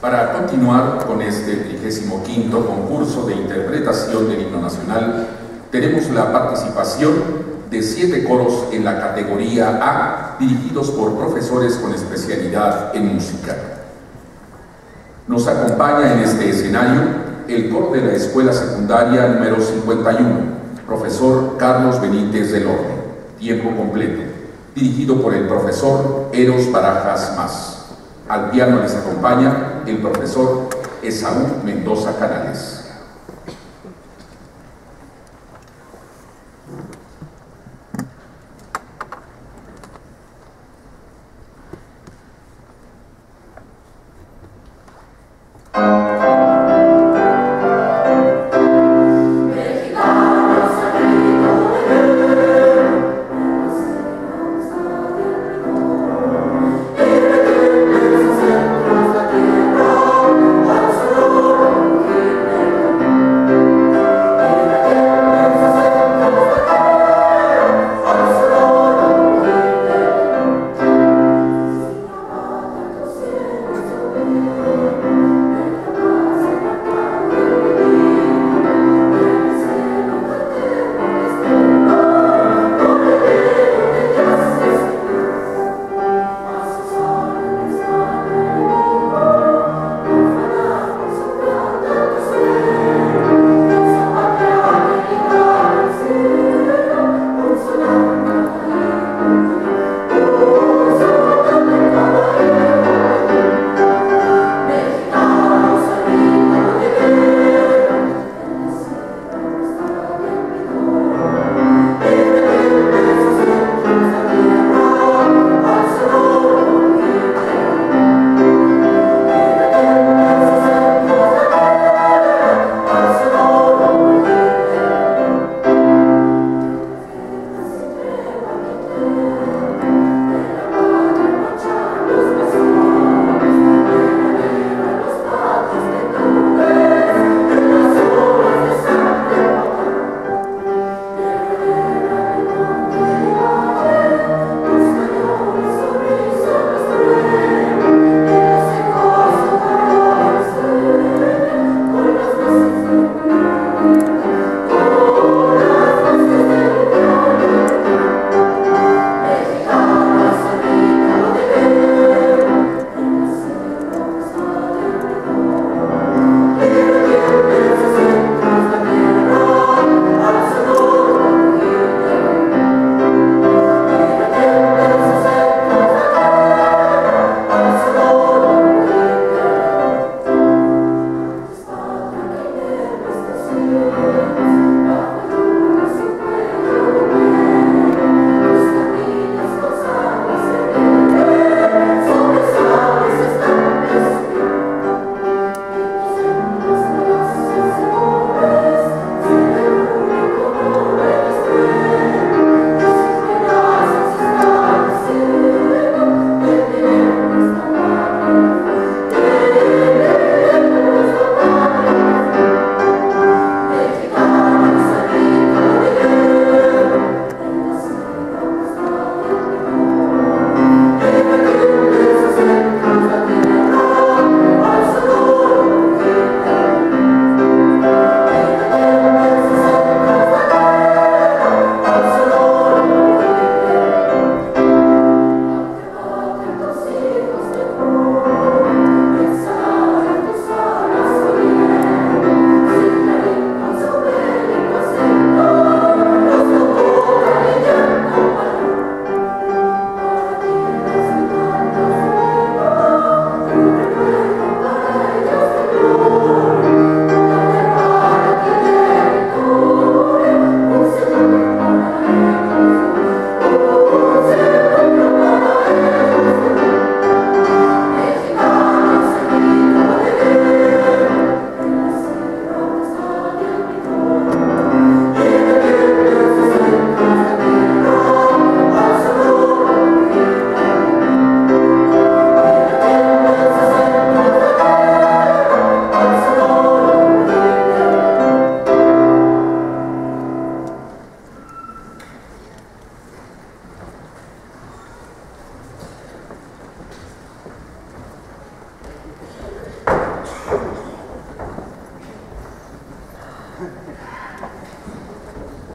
Para continuar con este 35 concurso de interpretación del himno nacional, tenemos la participación de siete coros en la categoría A, dirigidos por profesores con especialidad en música. Nos acompaña en este escenario el coro de la Escuela Secundaria número 51, profesor Carlos Benítez del Orden, tiempo completo, dirigido por el profesor Eros Barajas Más. Al piano les acompaña el profesor Esaú Mendoza Canales.